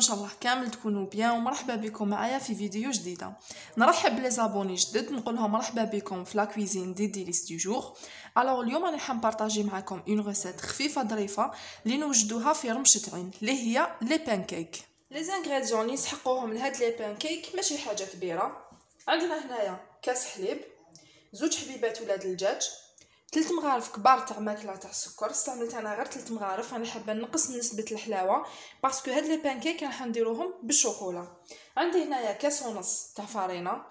إن شاء الله كامل تكونوا bien ومرحبا بكم معايا في فيديو جديدة. نرحب ب les abonnés جدد نقول لهم مرحبا بكم في la cuisine des délices du jour alors اليوم راني حنبارطاجي معكم une recette خفيفة ظريفة اللي نوجدوها في رمشة عين اللي هي les pancakes les ingrédients اللي يسحقوهم لهاد les pancakes ماشي حاجة كبيرة. عندنا هنايا كاس حليب زوج حبيبات ولاد الدجاج ثلاث مغارف كبار تاع ماكلة تاع السكر استعملت أنا غير ثلاث مغارف أنا حابة نقص نسبة الحلاوة parce que هاد les pancakes راح نديروهم بالشوكولا عندي هنايا كاس ونص تاع فارينه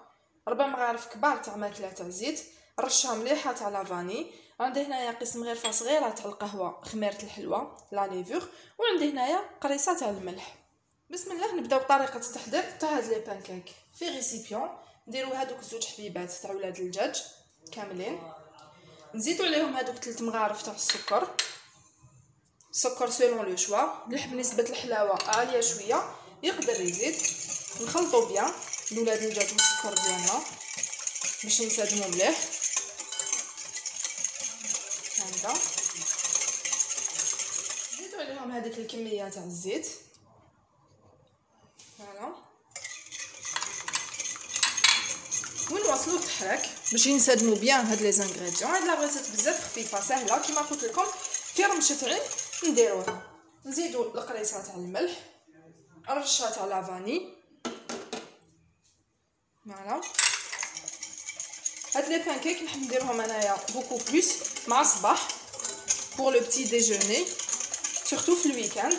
ربع مغارف كبار تاع ماكلة تاع زيت رشة مليحة تاع la vanille عندي هنايا قسم غرفه صغيره تاع القهوة خميرة الحلوة la levure وعندي هنايا قريصة تاع الملح. بسم الله نبداو بطريقة التحضير تاع هاد les pancakes في récipient نديرو هادوك زوج حبيبات تاع ولاد الدجاج كاملين. نزيدو عليهم هادوك 3 مغارف تاع السكر. السكر selon le choix اللي يحب نسبة الحلاوة عالية شوية. يقدر يزيد. نخلطو bien. الولاد الدجاج والسكر ديالنا. باش ينسجموا مليح. هكذا. نزيدو عليهم هذيك الكمية تاع الزيت. voilà ونواصلو التحرك باش ينسجموا bien هاد les ingrédients هاد la recette بزاف خفيفه سهله كيما قلت لكم في رمشه عين نديروها نزيدو القريصه تاع الملح رشه تاع la vanille voilà هاد les pancakes نحب نديرهم انايا beaucoup plus مع الصباح pour le petit déjeuner surtout في ال week-end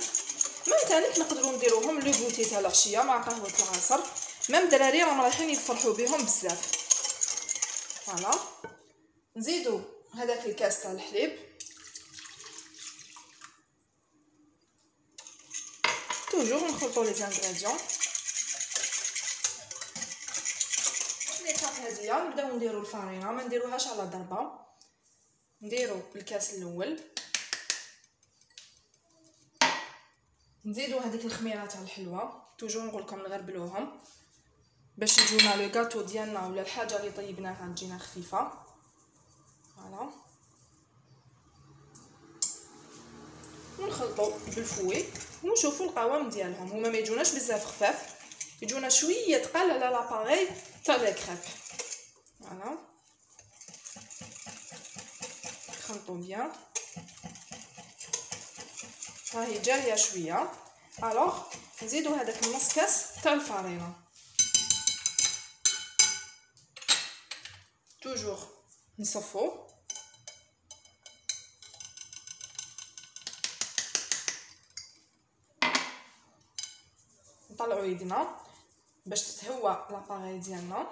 من تانيك نقدروا نديروهم le goûter تاع العشيه مع قهوه العصر même دراري راهم رايحين يفرحوا بهم بزاف voilà نزيدو هذاك الكاس تاع الحليب. toujours نخلطو les ingrédients لي كاب هاديا نبداو نديرو الفارينه ما نديروهاش على ضربة. نديرو الكاس الأول. نزيدو هذيك الخميرة تاع الحلوة. toujours نقول لكم نغربلوهم. باش يجونا le gâteau ديالنا ولا الحاجة اللي طيبناها تجينا خفيفة. voilà. ونخلطو بال fouet ونشوفوا القوام ديالهم. هما ما يجوناش بزاف خفاف يجونا شوية تقال على l'appareil تاع les crêpes voilà. نخلطو bien. راهي جارية شوية. alors نزيدو هذاك النص كاس تاع الفارينه toujours نصفو نطلعو يدنا باش تتهوى l'appareil ديالنا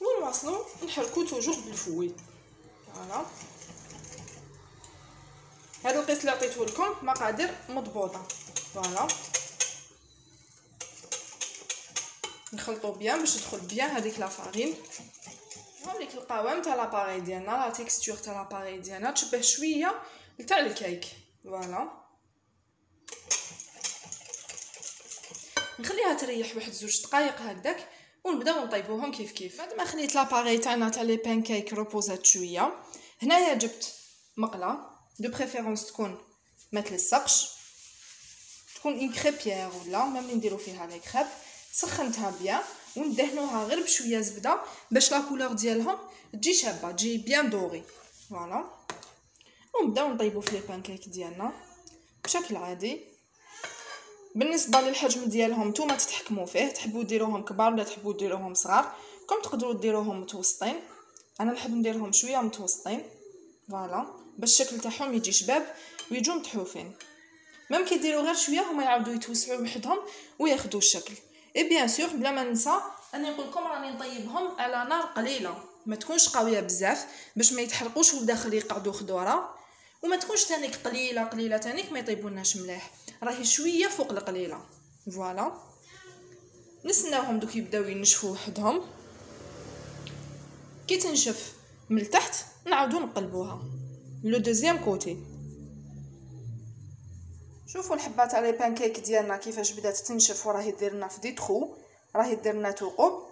ونواصلو نحركو toujours بال fouet voilà هذا القيس اللي عطيته لكم مقادير مضبوطه voilà نخلطو bien باش تدخل bien هذيك la farine. هاوليك القوام تاع l'appareil ديالنا la texture تاع l'appareil ديالنا تشبه شوية تاع الكيك. voilà. نخليها تريح واحد زوج دقائق هكذاك ونبداو نطيبوهم كيف كيف. بعد ما خليت l'appareil تاعنا تاع les pancakes روبوزات شوية هنايا جبت مقلة de préférence تكون ما تلصقش تكون une crêpière ولا même نديرو فيها les crêpes سخنتها bien وندهنوها غير بشوية زبدة باش la couleur ديالهم تجي شابة تجي bien dorée. voilà ونبداو نطيبو في les pancakes ديالنا بشكل عادي. بالنسبة للحجم ديالهم نتوما تتحكموا فيه تحبوا ديروهم كبار ولا تحبوا ديروهم صغار؟ كم تقدروا ديروهم متوسطين؟ أنا نحب نديرهم شوية متوسطين. voilà باش الشكل تاعهم يجي شباب ويجوا متحوفين. même كي ديروا غير شوية هما يعاودوا يتوسعوا وحدهم وياخذوا الشكل. et bien sûr بلا ما ننسى اني نقول لكم راني نطيبهم على نار قليلة. ما تكونش قوية بزاف باش ما يتحرقوش وداخل يقعدوا خضوره وما تكونش تانيك قليلة قليلة تانيك ما يطيبوناش مليح. راهي شوية فوق القليلة. voilà نستناوهم دوك يبداو ينشفوا وحدهم. كي تنشف من التحت نعاودو نقلبوها. le deuxième côté شوفوا الحبه تاع les pancakes ديالنا كيفاش بدات تنشف وراهي دير لنا في ديتخو راهي دير لنا ثقوب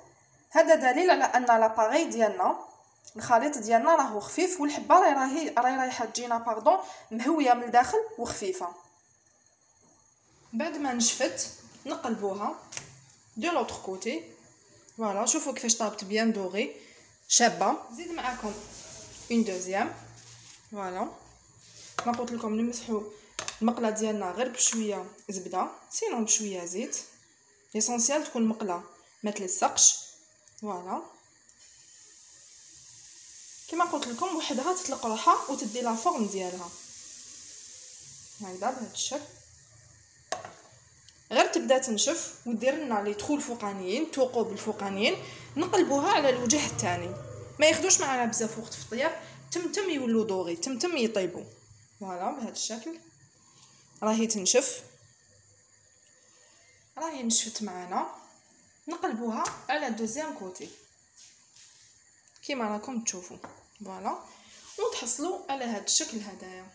هذا دليل على أن l'appareil ديالنا الخليط ديالنا راهو خفيف والحبة راهي راهي رايحة تجينا pardon مهوية من الداخل وخفيفة. بعد ما نشفت نقلبوها de l'autre côté voilà شوفوا كيفاش طابت bien dorée. شابة. زيد معاكم une deuxième voilà ما قلت لكم نمسحوا المقلة ديالنا غير بشوية زبدة sinon بشوية زيت. l'essentiel تكون مقلة ما تلصقش voilà كما قلت لكم وحدها تطلق روحها وتدي la forme ديالها. هكذا بهذا الشكل. غير تبدا تنشف ودير لنا les trous الفوقانيين الثقوب الفوقانيين نقلبوها على الوجه الثاني ما ياخذوش معنا بزاف وقت في الطياب. تمتم يولوا دوغي تمتم يطيبوا voilà بهذا الشكل. راهي تنشف. راهي نشفت معنا نقلبوها على deuxième côté. كيما راكم تشوفوا. voilà. وتحصلوا على هذا الشكل هدايا.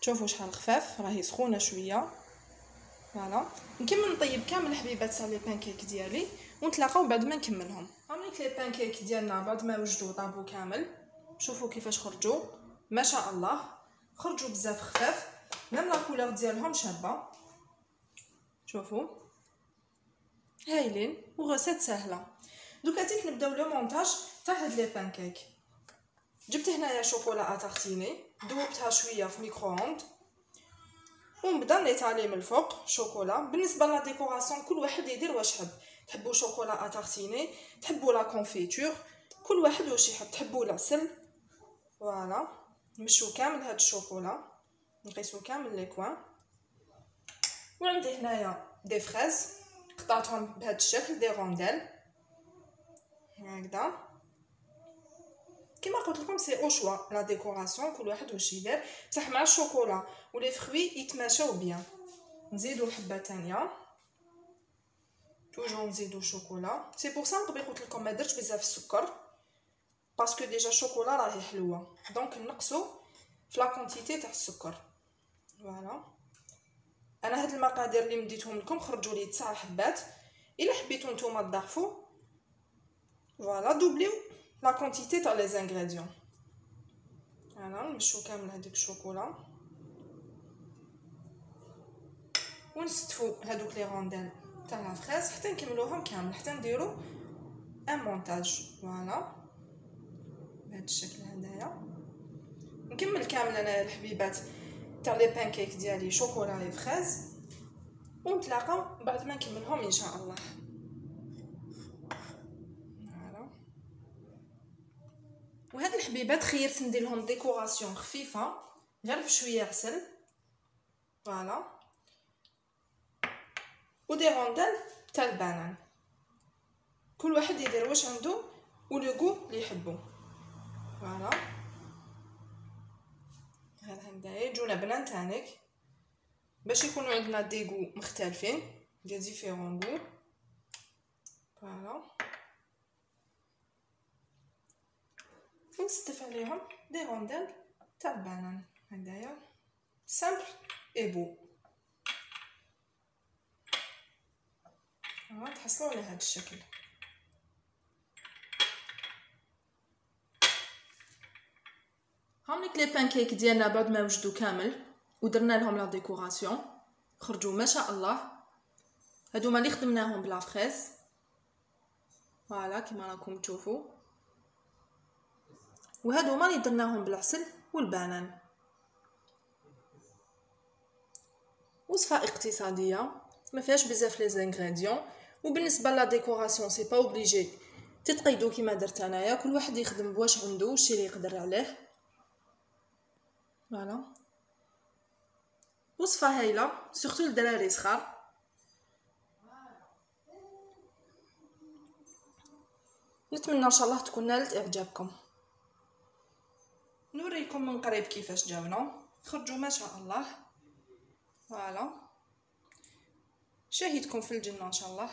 شوفوا شحال خفاف. راهي سخونة شوية. voilà. نكمل نطيب كامل الحبيبات تاع les pancakes ديالي. ونتلاقاو بعد ما نكملهم. هامليك les pancakes ديالنا بعد ما وجدوا طابو كامل. شوفوا كيفاش خرجوا. ما شاء الله. خرجوا بزاف خفاف. même la couleur ديالهم شابه شوفوا هايلين و recette سهله دوكا تيك نبداو le montage تاع هاد les pancakes جبت هنايا chocolat à tartiner ذوبتها شوية في micro-ondes ونبدا نيطالي من الفوق شوكولا بالنسبة la décoration كل واحد يدير واش حب تحبوا chocolat à tartiner تحبوا la confiture كل واحد واش يحب تحبوا العسل voilà نمشو كامل هاد الشوكولا نقيسو كامل les coins. وعندي هنايا des fraises قطعتهم بهذا الشكل des rondelles. هكذا. كما قلت لكم c'est au choix la décoration كل واحد واش يدير. بصح مع ال chocolat و les fruits يتماشاو bien. نزيدو حبة تانية. toujours نزيدو chocolat. c'est pour ça قبل قلت لكم ما درتش بزاف السكر. parce que déjà ال chocolat راهي حلوة. donc نقصو في la quantité تاع السكر. voilà. أنا هاد المقادير اللي مديتهم لكم خرجوا لي 9 حبات. إلا حبيتو نتوما تضاعفوا voilà. دوبليو la quantité تاع les ingrédients voilà نمشو كامل هذيك الشوكولا. ونستفو هادوك les rondelles تاع la fraise حتى نكملوهم كامل حتى نديرو un montage voilà. بهذا الشكل هدايا. نكمل كامل أنا الحبيبات. تاع les pancakes ديالي chocolat fraise ونتلاقاو بعد ما نكملهم إن شاء الله. وهاد الحبيبات خيرت ندير لهم décoration خفيفة. غير بشويه عسل. voilà و des rondelles تاع البنان. كل واحد يدير واش عنده ولو اللي يحبو. voilà هاد هكذا يجونا بنان تانيك باش يكونوا عندنا des goûts مختلفين des différents goûts voilà. ونستف عليهم. des rondelles تاع البنان هكذايا simple et beau. تحصلوا على هذا الشكل. هامليك les pancakes ديالنا بعد ما وجدوا كامل ودرنا لهم la décoration خرجوا ما شاء الله هادو اللي خدمناهم ب la fraise voilà كيما راكم تشوفوا وهادو هما اللي درناهم بالعسل والبنان وصفه اقتصاديه ما فيهاش بزاف les ingrédients وبالنسبه la décoration c'est pas obligé تتقيدو كيما درت انايا كل واحد يخدم بواش عنده وشي اللي يقدر عليه voilà وصفه هايله surtout للدراري صغار نتمنى إن شاء الله تكون نالت إعجابكم. نوريكم من قريب كيفاش جاونا. خرجوا ما شاء الله. voilà شاهدكم في الجنة إن شاء الله.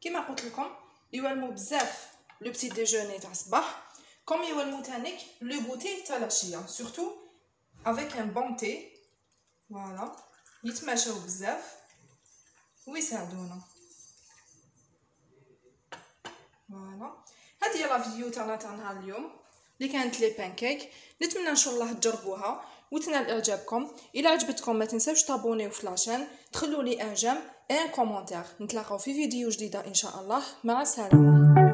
كما قلت لكم يوالمو بزاف le petit déjeuner تاع الصباح. comme يوالمو تانيك le goûter تاع العشيه surtout avec un thé voilà يتماشاو بزاف ويساعدونا voilà هذه هي la vidéo تاعنا تاع نهار اليوم اللي كانت les pancakes نتمنى ان شاء الله تجربوها وتنال اعجابكم إلى عجبتكم ما تنساوش تابونيو في la chaîne تخلوا لي un j'aime un commentaire نتلاقاو في فيديو جديده ان شاء الله مع السلامه